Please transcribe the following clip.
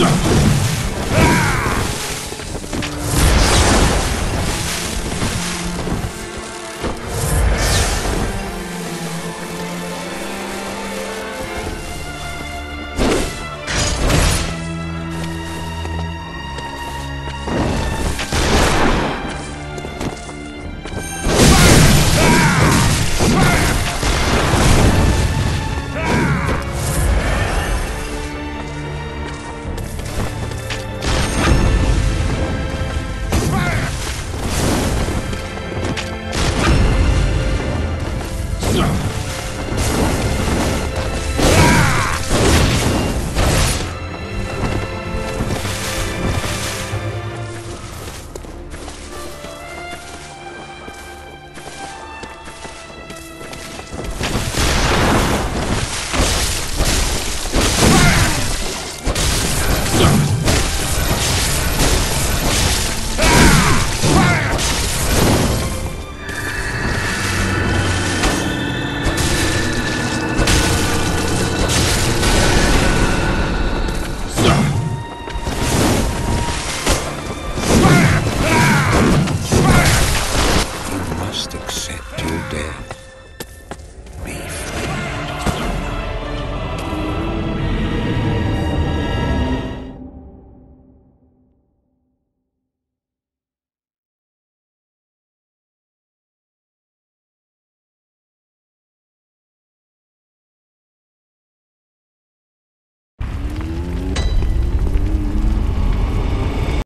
Look. Sir.